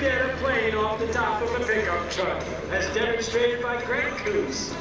get a plane off the top of a pickup truck, as demonstrated by Grant Coos.